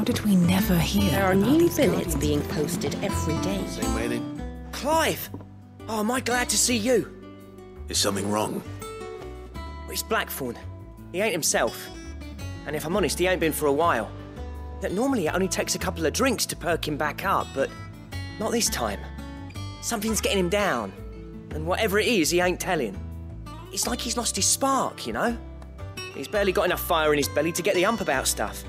How did we never hear? There are about new these billets guardians? being posted every day. Same way they... Clive! Oh, am I glad to see you? Is something wrong? It's Blackthorn. He ain't himself. And if I'm honest, he ain't been for a while. That normally it only takes a couple of drinks to perk him back up, but not this time. Something's getting him down. And whatever it is, he ain't telling. It's like he's lost his spark, you know? He's barely got enough fire in his belly to get the ump about stuff.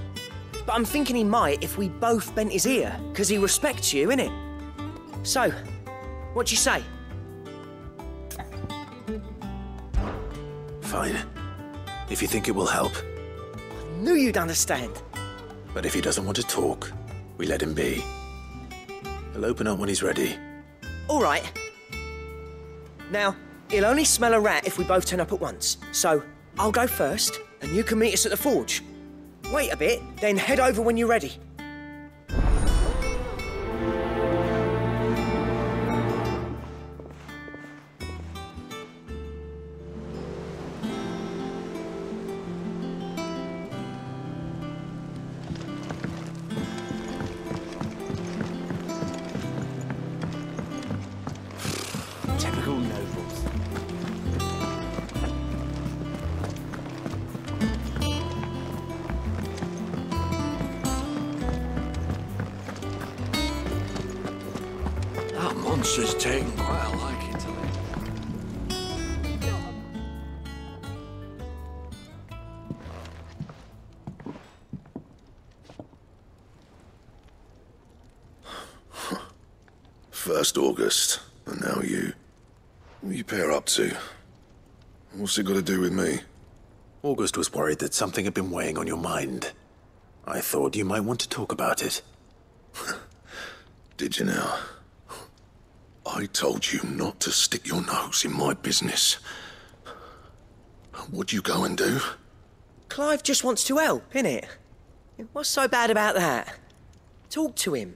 But I'm thinking he might if we both bent his ear, because he respects you, innit? So, what do you say? Fine. If you think it will help. I knew you'd understand. But if he doesn't want to talk, we let him be. He'll open up when he's ready. All right. Now, he'll only smell a rat if we both turn up at once. So, I'll go first, and you can meet us at the forge. Wait a bit, then head over when you're ready. First August, and now you. What you pair up to? What's it got to do with me? August was worried that something had been weighing on your mind. I thought you might want to talk about it. Did you now? I told you not to stick your nose in my business. What'd you go and do? Clive just wants to help, innit? What's so bad about that? Talk to him.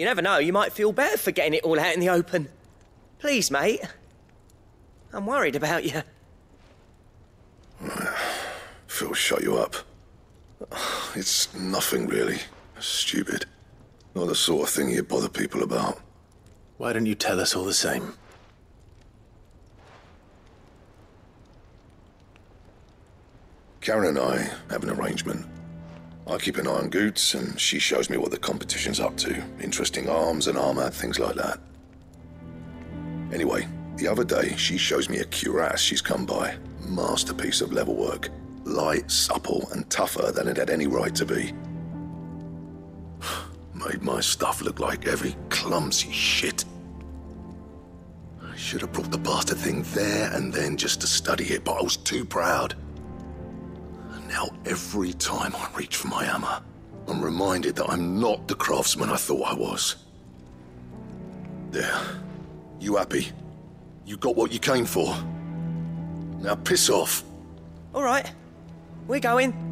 You never know, you might feel better for getting it all out in the open. Please, mate. I'm worried about you. Phil shut you up. It's nothing really. Stupid. Not the sort of thing you bother people about. Why don't you tell us all the same? Charon and I have an arrangement. I keep an eye on Goots, and she shows me what the competition's up to. Interesting arms and armor, things like that. Anyway, the other day, she shows me a cuirass she's come by. Masterpiece of level work. Light, supple, and tougher than it had any right to be. Made my stuff look like every clumsy shit. I should have brought the bastard thing there and then just to study it, but I was too proud. Now every time I reach for my hammer, I'm reminded that I'm not the craftsman I thought I was. There. You happy? You got what you came for? Now piss off. All right, we're going.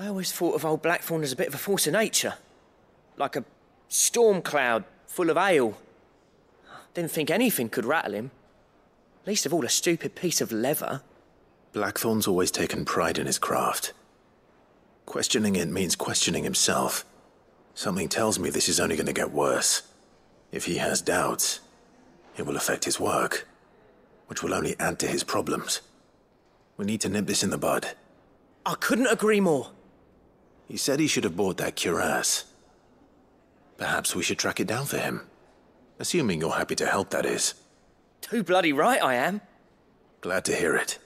I always thought of old Blackthorn as a bit of a force of nature. Like a storm cloud full of ale. Didn't think anything could rattle him. Least of all a stupid piece of leather. Blackthorn's always taken pride in his craft. Questioning it means questioning himself. Something tells me this is only going to get worse. If he has doubts, it will affect his work, which will only add to his problems. We need to nip this in the bud. I couldn't agree more. He said he should have bought that cuirass. Perhaps we should track it down for him. Assuming you're happy to help, that is. Too bloody right I am. Glad to hear it.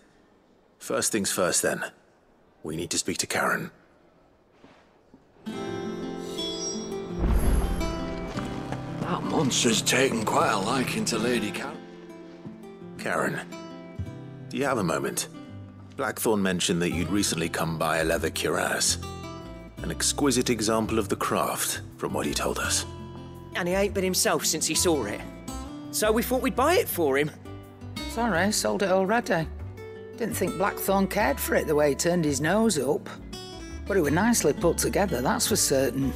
First things first, then. We need to speak to Charon. That monster's taken quite a liking to Lady Charon. Charon, do you have a moment? Blackthorn mentioned that you'd recently come by a leather cuirass. An exquisite example of the craft, from what he told us. And he ain't been himself since he saw it. So we thought we'd buy it for him. Sorry, sold it already. Didn't think Blackthorn cared for it the way he turned his nose up. But it was nicely put together, that's for certain.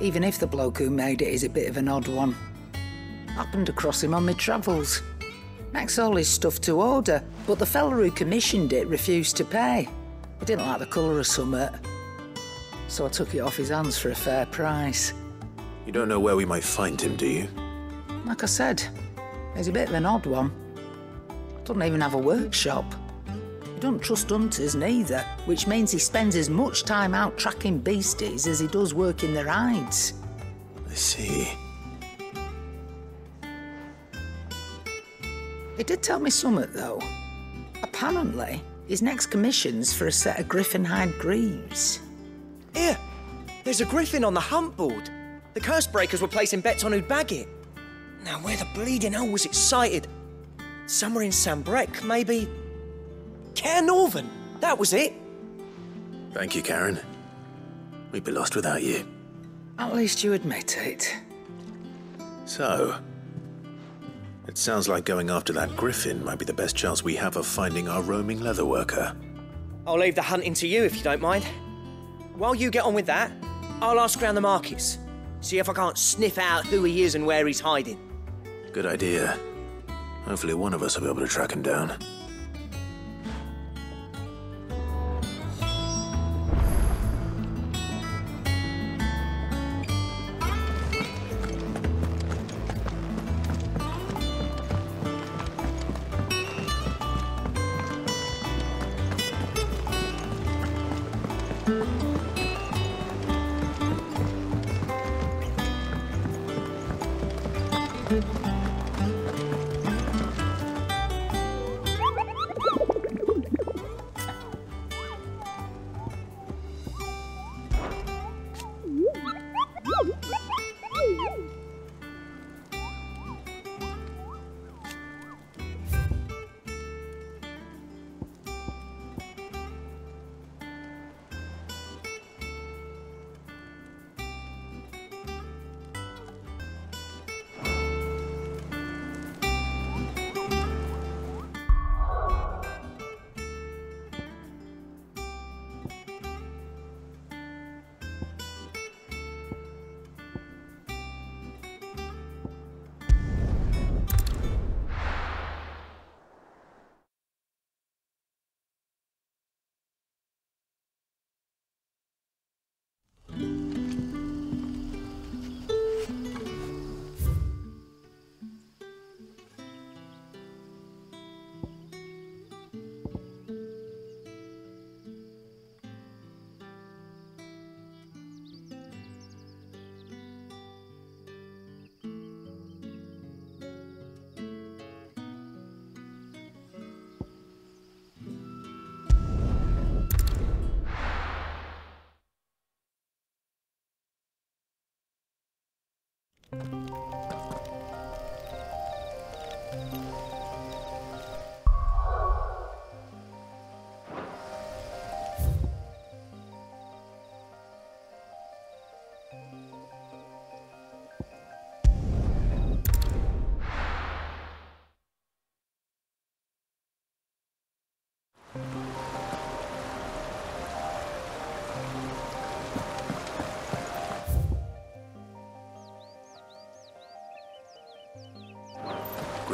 even if the bloke who made it is a bit of an odd one. Happened across him on my travels. Makes all his stuff to order, but the fella who commissioned it refused to pay. He didn't like the colour of summit. So I took it off his hands for a fair price. You don't know where we might find him, do you? Like I said, he's a bit of an odd one. Doesn't even have a workshop. He don't trust hunters neither, which means he spends as much time out tracking beasties as he does working their hides. I see. He did tell me something, though. Apparently, his next commission's for a set of griffin hide greaves. Here, there's a griffin on the hunt board. The curse breakers were placing bets on who'd bag it. Now, where the bleeding hell was it sighted? Somewhere in Sanbreque, maybe. Caernarvon, that was it. Thank you, Charon. We'd be lost without you. At least you admit it. So, it sounds like going after that griffin might be the best chance we have of finding our roaming leatherworker. I'll leave the hunting to you if you don't mind. While you get on with that, I'll ask around the markets. See if I can't sniff out who he is and where he's hiding. Good idea. Hopefully one of us will be able to track him down.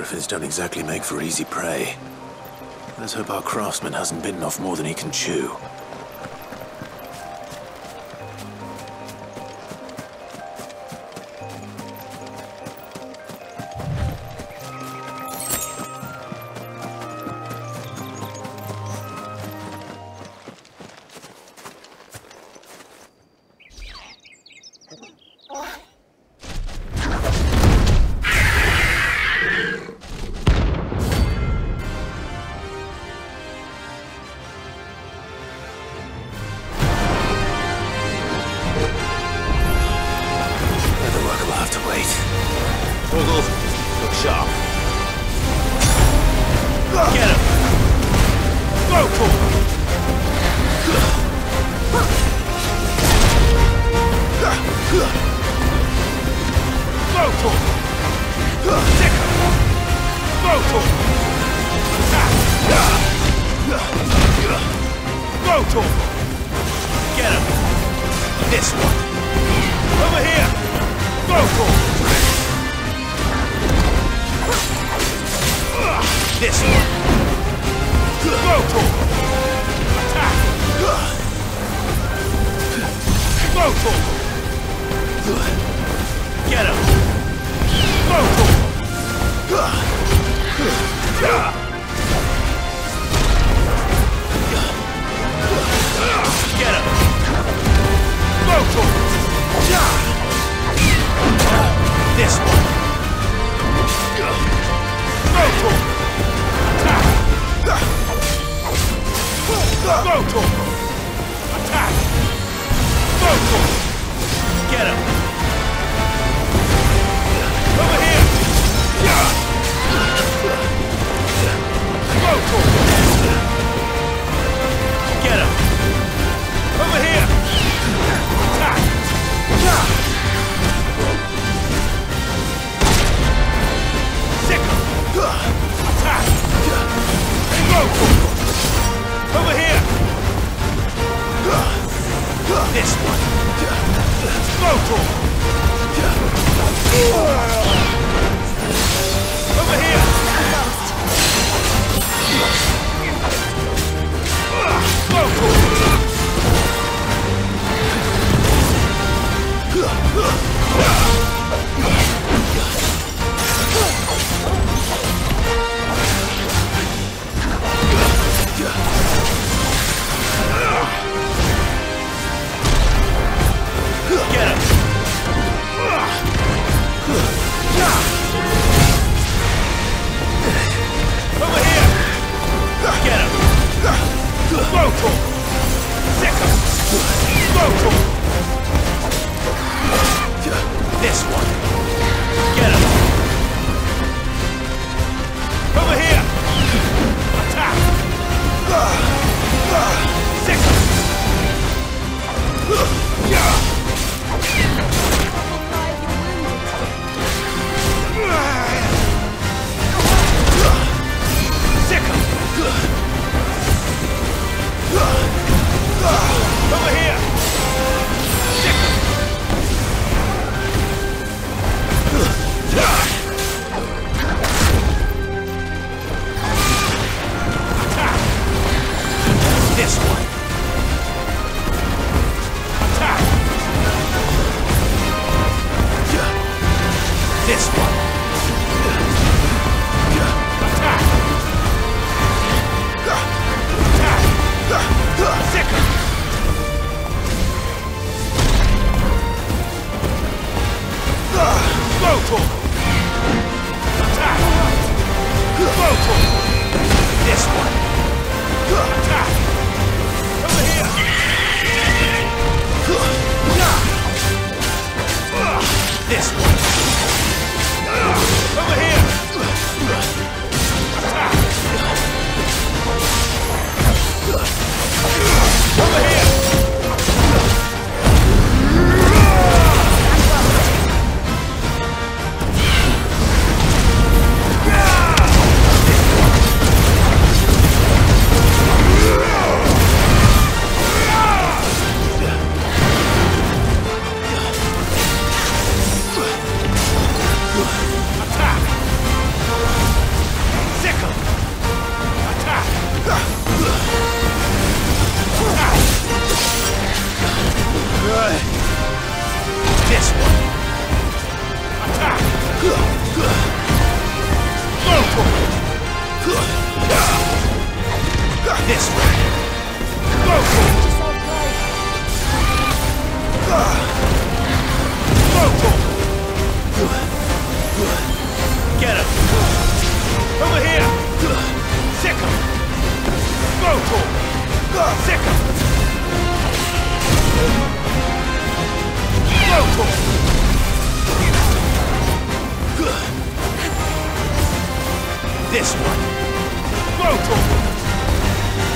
Griffins don't exactly make for easy prey. Let's hope our craftsman hasn't bitten off more than he can chew.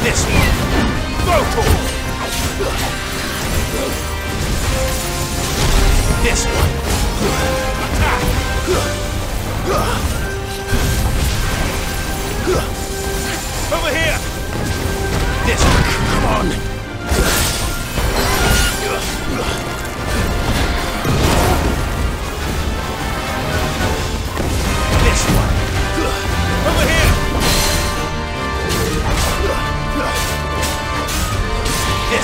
this one. Vocal. This one. Over here. This one. Come on. This one.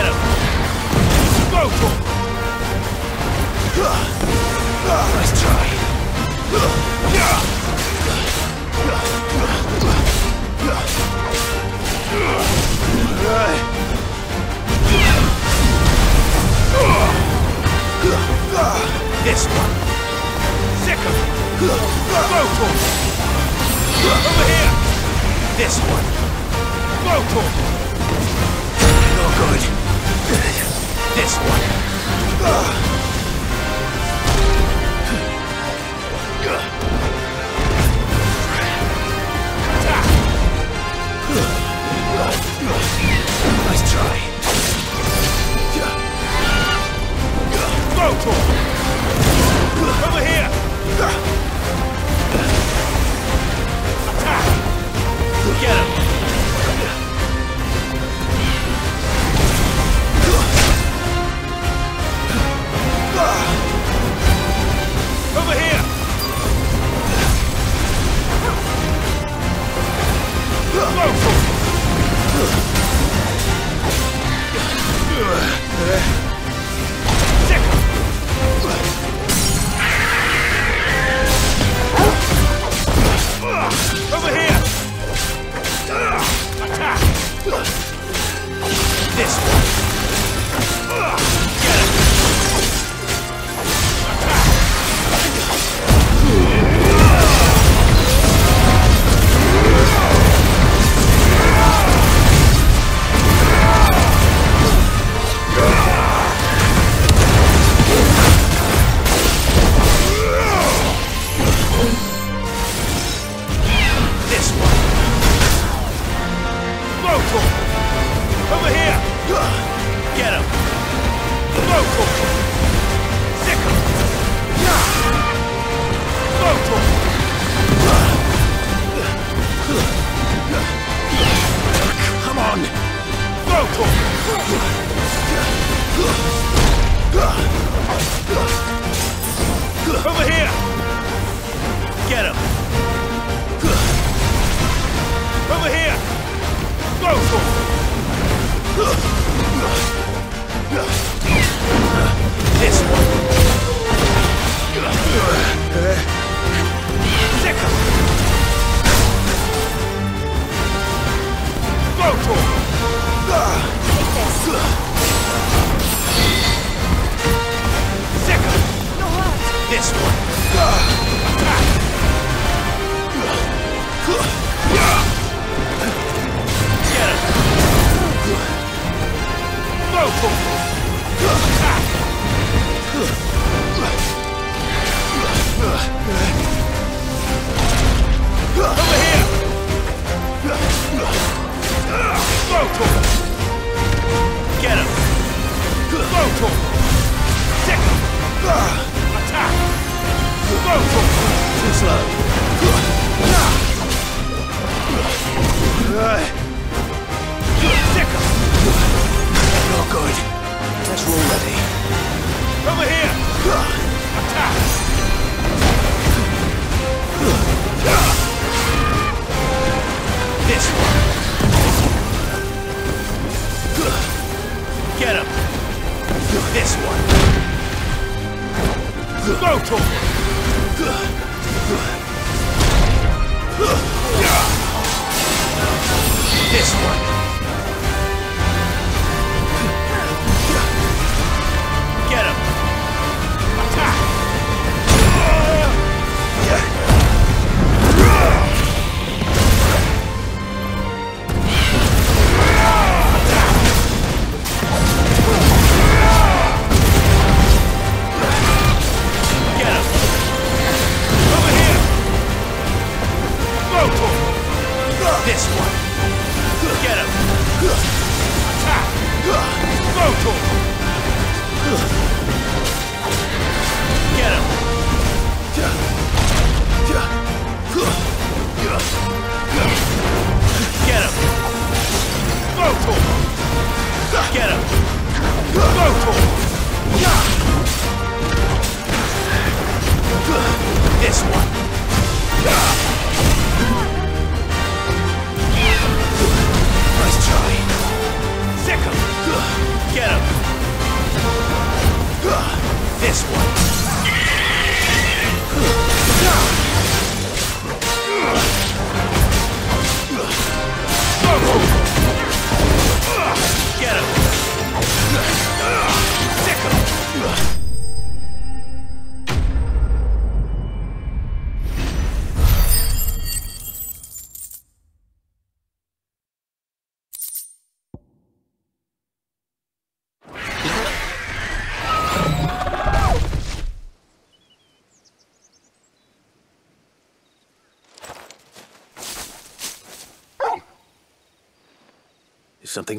Get him! Go! Nice try.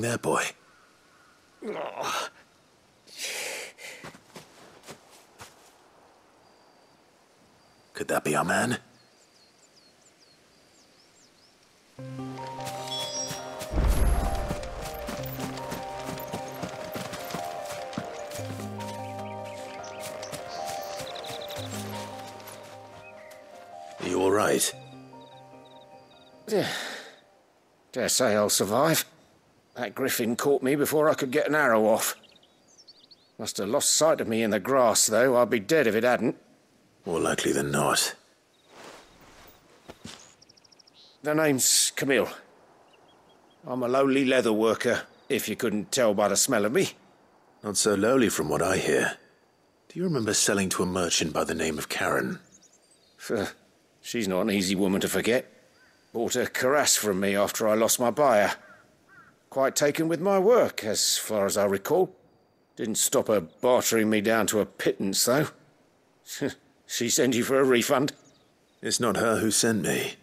There, boy. Could that be our man? You all right? Dare say I'll survive. That griffin caught me before I could get an arrow off. Must have lost sight of me in the grass, though. I'd be dead if it hadn't. More likely than not. The name's Camille. I'm a lowly leather worker, if you couldn't tell by the smell of me. Not so lowly from what I hear. Do you remember selling to a merchant by the name of Charon? She's not an easy woman to forget. Bought a cuirass from me after I lost my buyer. Quite taken with my work, as far as I recall. Didn't stop her bartering me down to a pittance, though. she sent you for a refund? It's not her who sent me.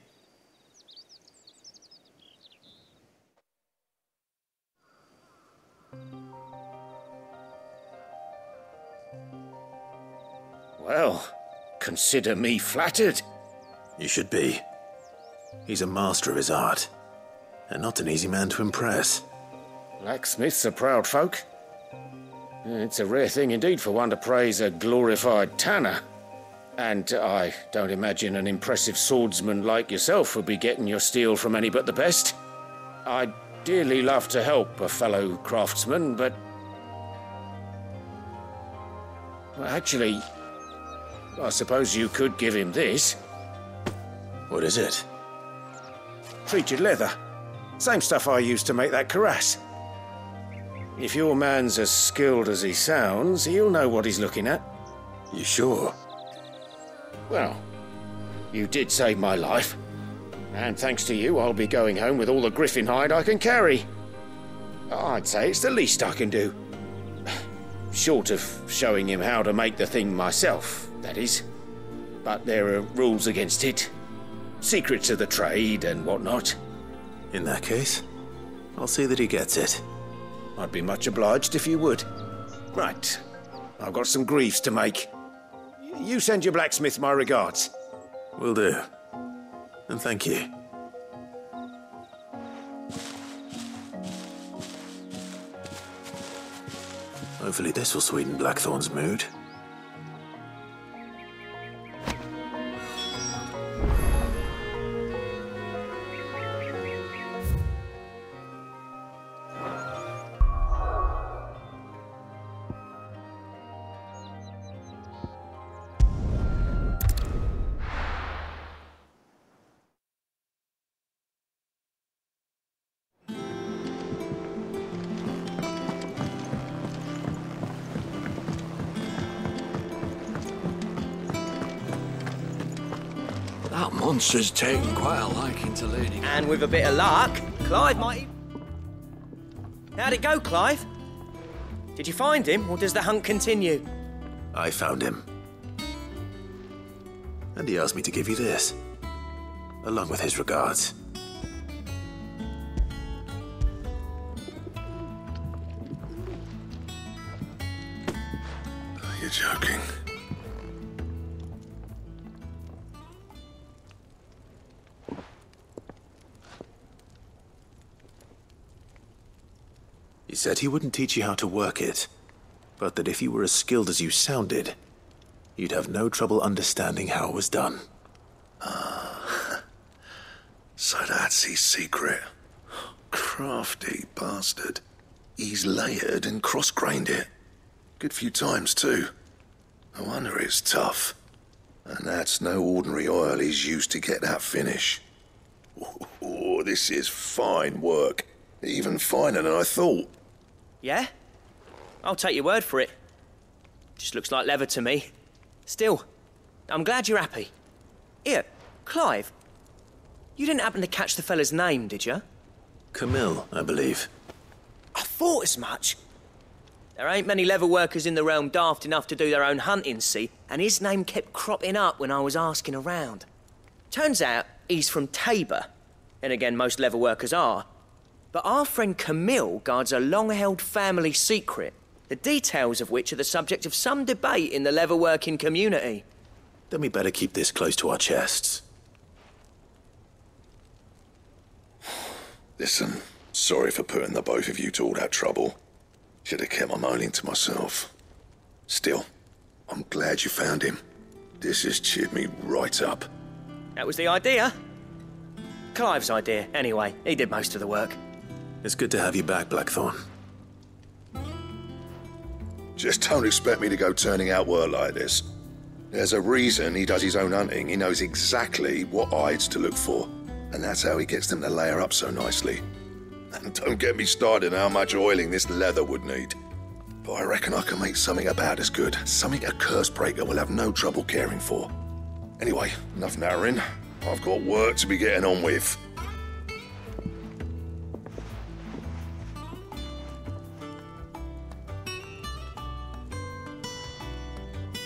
Well, consider me flattered. You should be. He's a master of his art, and not an easy man to impress. Blacksmiths are proud folk. It's a rare thing indeed for one to praise a glorified tanner. And I don't imagine an impressive swordsman like yourself would be getting your steel from any but the best. I'd dearly love to help a fellow craftsman, but. Well, actually, I suppose you could give him this. What is it? Treated leather. Same stuff I used to make that cuirass. If your man's as skilled as he sounds, he'll know what he's looking at. You sure? Well, you did save my life. And thanks to you, I'll be going home with all the griffin hide I can carry. I'd say it's the least I can do. Short of showing him how to make the thing myself, that is. But there are rules against it. Secrets of the trade and whatnot. In that case, I'll see that he gets it. I'd be much obliged if you would. Right. I've got some greaves to make. You send your blacksmith my regards. Will do. And thank you. Hopefully this will sweeten Blackthorn's mood. Monster's taken quite a liking to Lady. And with a bit of luck, Clive might. e- How'd it go, Clive? Did you find him, or does the hunt continue? I found him. And he asked me to give you this, along with his regards. Said he wouldn't teach you how to work it, but that if you were as skilled as you sounded, you'd have no trouble understanding how it was done. Ah. So that's his secret. Crafty bastard. He's layered and cross-grained it. Good few times, too. No wonder it's tough. And that's no ordinary oil he's used to get that finish. Oh, this is fine work. Even finer than I thought. Yeah? I'll take your word for it. Just looks like leather to me. Still, I'm glad you're happy. Here, Clive. You didn't happen to catch the fella's name, did you? Camille, I believe. I thought as much. There ain't many leather workers in the realm daft enough to do their own hunting, see, and his name kept cropping up when I was asking around. Turns out he's from Tabor. And again, most leather workers are. But our friend Camille guards a long-held family secret, the details of which are the subject of some debate in the leatherworking community. Then we better keep this close to our chests. Listen, sorry for putting the both of you to all that trouble. Should have kept my moaning to myself. Still, I'm glad you found him. This has cheered me right up. That was the idea. Clive's idea, anyway. He did most of the work. It's good to have you back, Blackthorn. Just don't expect me to go turning out work like this. There's a reason he does his own hunting. He knows exactly what hides to look for. And that's how he gets them to layer up so nicely. And don't get me started on how much oiling this leather would need. But I reckon I can make something about as good. Something a curse breaker will have no trouble caring for. Anyway, enough nattering. I've got work to be getting on with.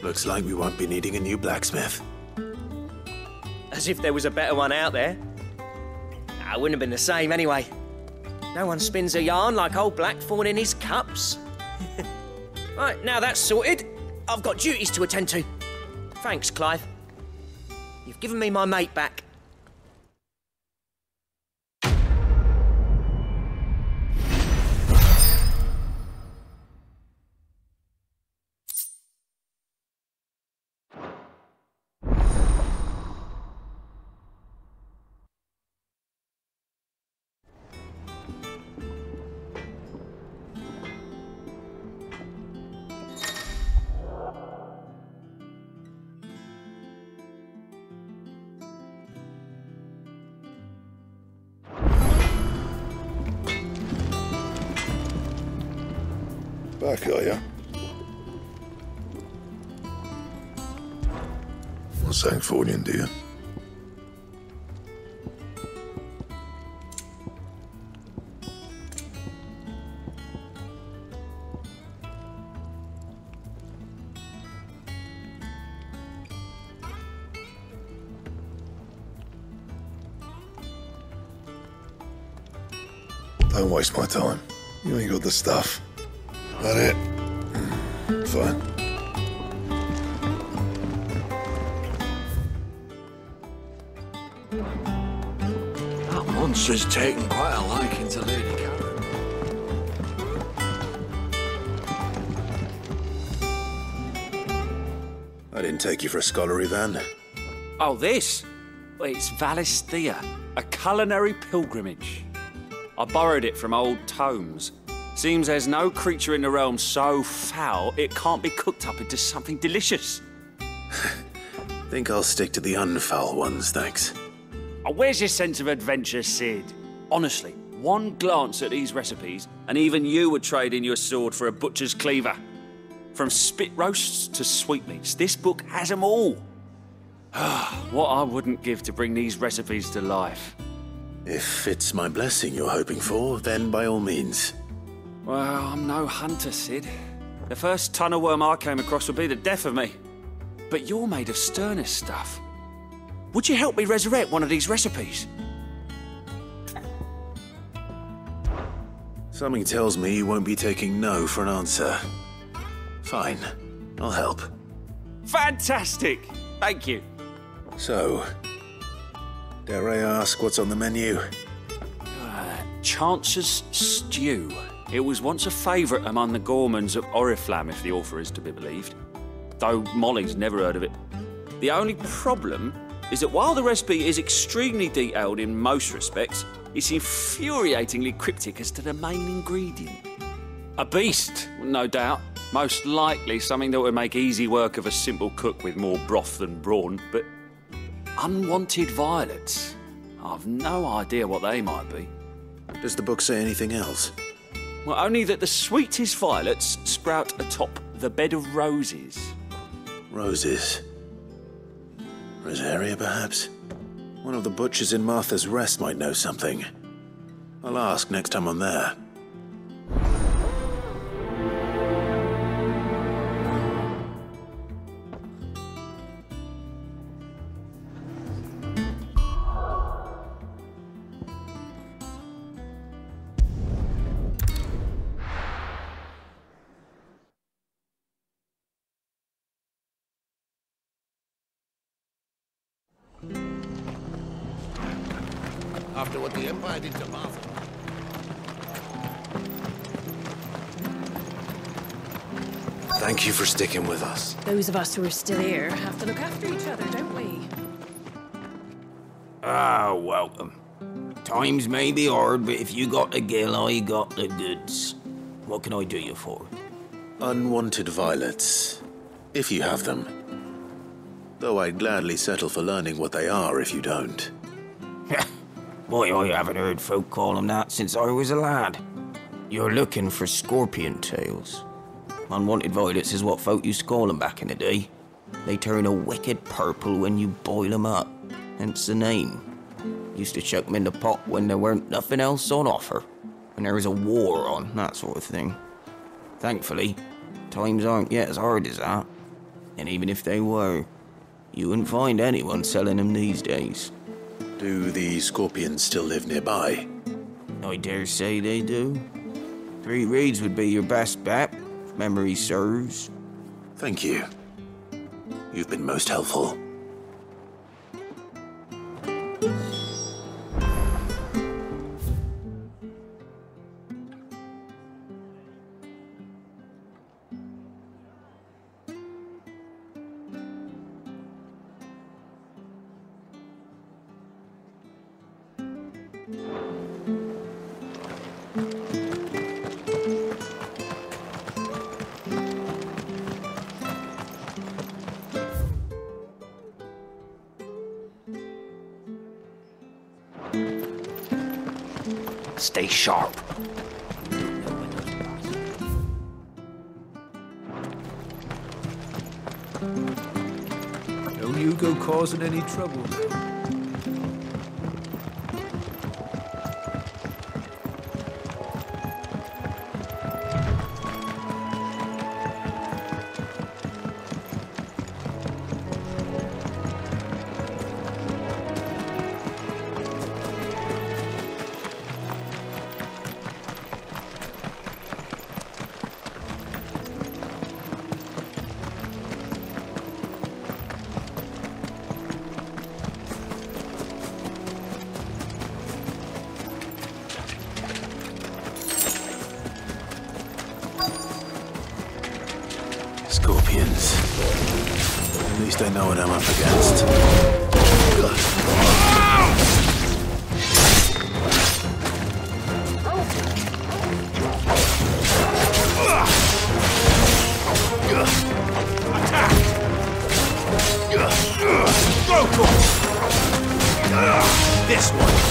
Looks like we won't be needing a new blacksmith. As if there was a better one out there. I wouldn't have been the same anyway. No one spins a yarn like old Blackthorn in his cups. right, now that's sorted, I've got duties to attend to. Thanks, Clive. You've given me my mate back. Back, are you? What's St. Fornian, dear? Don't waste my time. You ain't got the stuff. That it? Fine. That monster's taken quite a liking to Lady Charon. I didn't take you for a scholarly van. Oh, this? It's Valisthea, a culinary pilgrimage. I borrowed it from old tomes. Seems there's no creature in the realm so foul it can't be cooked up into something delicious. Think I'll stick to the unfoul ones, thanks. Oh, where's your sense of adventure, Cid? Honestly, one glance at these recipes, and even you would trade in your sword for a butcher's cleaver. From spit roasts to sweetmeats, this book has them all. what I wouldn't give to bring these recipes to life. If it's my blessing you're hoping for, then by all means. Well, I'm no hunter, Cid. The first tunnel worm I came across would be the death of me. But you're made of sterner stuff. Would you help me resurrect one of these recipes? Something tells me you won't be taking no for an answer. Fine, I'll help. Fantastic! Thank you. So, dare I ask what's on the menu? Uh, Chance's Stew. It was once a favourite among the gourmands of Oriflamme, if the author is to be believed. Though Molly's never heard of it. The only problem is that while the recipe is extremely detailed in most respects, it's infuriatingly cryptic as to the main ingredient. A beast, no doubt. Most likely something that would make easy work of a simple cook with more broth than brawn, but unwanted violets. I've no idea what they might be. Does the book say anything else? Well, only that the sweetest violets sprout atop the bed of roses. Roses. Rosaria, perhaps? One of the butchers in Martha's Rest might know something. I'll ask next time I'm there. Those of us who are still here have to look after each other, don't we? Ah, welcome. Times may be hard, but if you got the gil, I got the goods. What can I do you for? Unwanted violets, if you have them. Though I'd gladly settle for learning what they are if you don't. Boy, I haven't heard folk call 'em that since I was a lad. You're looking for scorpion tails. Unwanted violets is what folk used to call them back in the day. They turn a wicked purple when you boil 'em up, hence the name. Used to chuck 'em in the pot when there weren't nothing else on offer. When there was a war on, that sort of thing. Thankfully, times aren't yet as hard as that. And even if they were, you wouldn't find anyone selling 'em these days. Do the scorpions still live nearby? I dare say they do. Three reeds would be your best bet, memory serves. Thank you. You've been most helpful. Stay sharp. Don't you go causing any trouble. This one.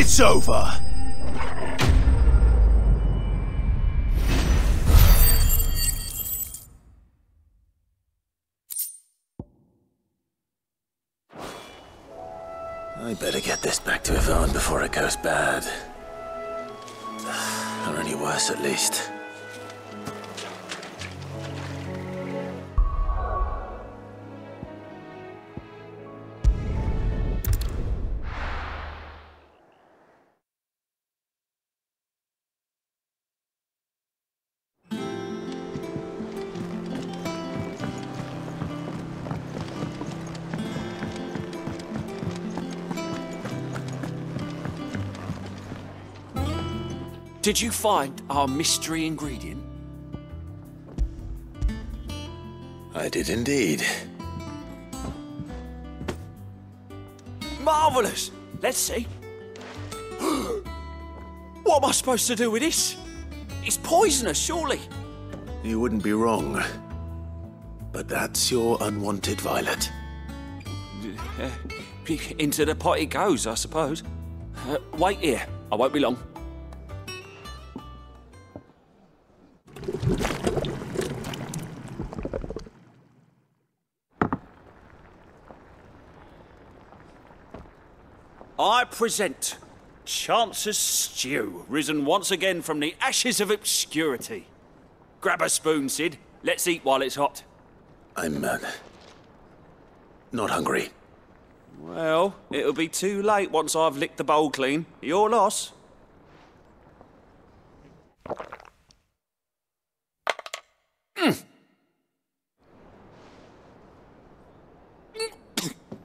It's over! I better get this back to Yvonne before it goes bad. Or any worse, at least. Did you find our mystery ingredient? I did indeed. Marvellous! Let's see. what am I supposed to do with this? It's poisonous, surely. You wouldn't be wrong. But that's your unwanted violet. Into the pot it goes, I suppose. Uh, wait here. I won't be long. Present Chance's Stew, risen once again from the ashes of obscurity. Grab a spoon, Cid. Let's eat while it's hot. I'm, uh, not hungry. Well, it'll be too late once I've licked the bowl clean. Your loss. Mm.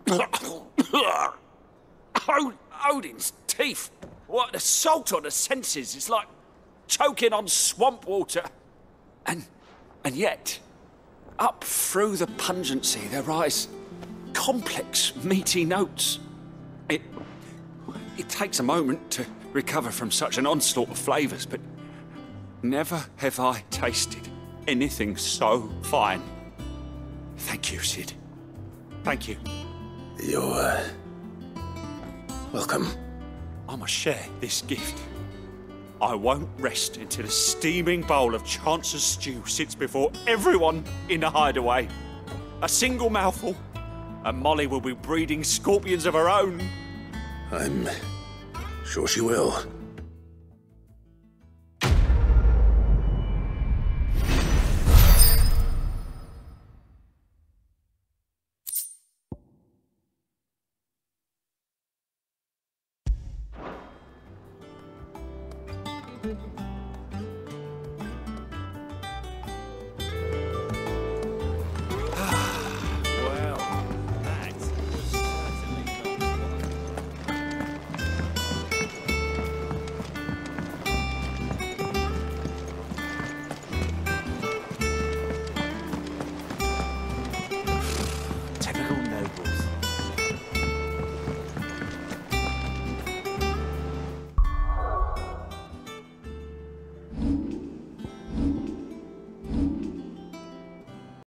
Od- Odin's teeth. What the salt on the senses. It's like choking on swamp water. And and yet, up through the pungency there rise complex, meaty notes. It it takes a moment to recover from such an onslaught of flavours, but never have I tasted anything so fine. Thank you, Cid. Thank you. You're, welcome. I must share this gift. I won't rest until a steaming bowl of Chance's stew sits before everyone in the hideaway. A single mouthful, and Molly will be breeding scorpions of her own. I'm sure she will.